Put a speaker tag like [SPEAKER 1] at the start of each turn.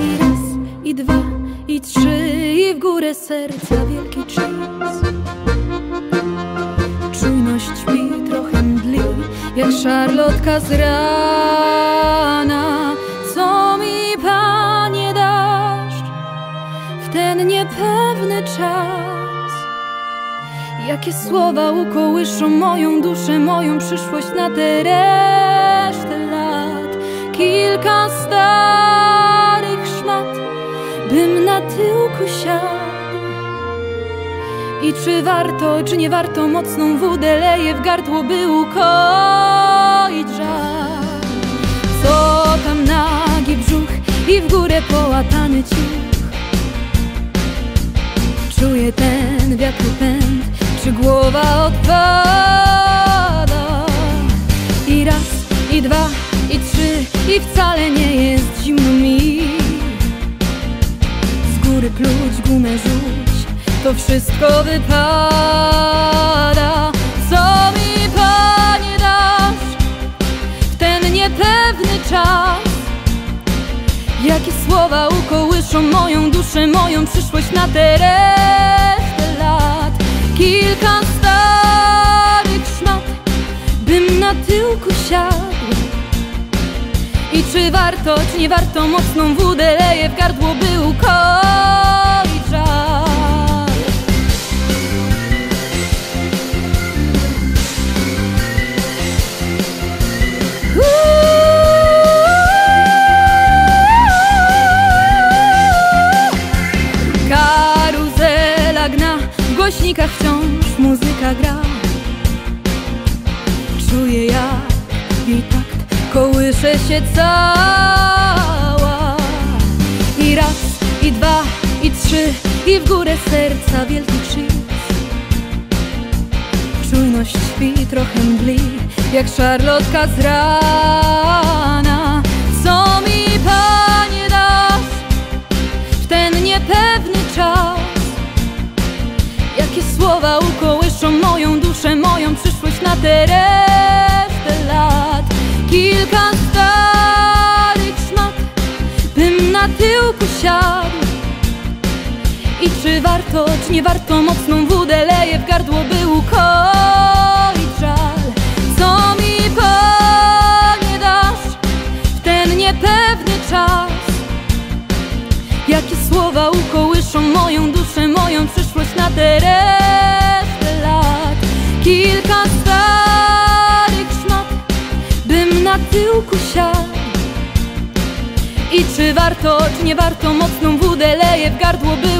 [SPEAKER 1] I raz, i dwa, i trzy, i w górę serca wielki cheese szarlotka z rana Co mi, Panie, dasz w ten niepewny czas? Jakie słowa ukołyszą moją duszę, moją przyszłość na tę resztę lat Kilka starych szmat, bym na tyłku siadł i czy warto, czy nie warto mocną wódę leje w gardło, by ukoić żal? Co tam nagi brzuch i w górę połatany ciuch? Czuję ten wiatr pęd, czy głowa odpada? I raz, i dwa, i trzy, i wcale nie jest zimno mi. Z góry pluć, gumę rzuć to wszystko wypada. Niepewny czas? Jakie słowa ukołyszą moją duszę, moją przyszłość na tę resztę lat? Kilka starych szmat, bym na tyłku siadł. I czy warto, czy nie warto mocną wódę leje w gardło, by ukoić kołysze się cała I raz, i dwa, i trzy, i w górę serca wielki krzyk Czujność śpi, trochę mdli, jak szarlotka z rana Co mi, Panie, dasz w ten niepewny czas? Jakie słowa ukołyszą moją duszę, moją przyszłość na resztę lat? Kilka starych szmat, bym na tyłku siadł i czy warto, czy nie warto mocną wódę leje w gardło, by ukoić żal? Co mi, Panie, dasz w ten niepewny czas? Jakie słowa ukołyszą moją duszę, moją przyszłość na tę na tyłku siadł. I czy warto, czy nie warto mocną wódę leje w gardło, by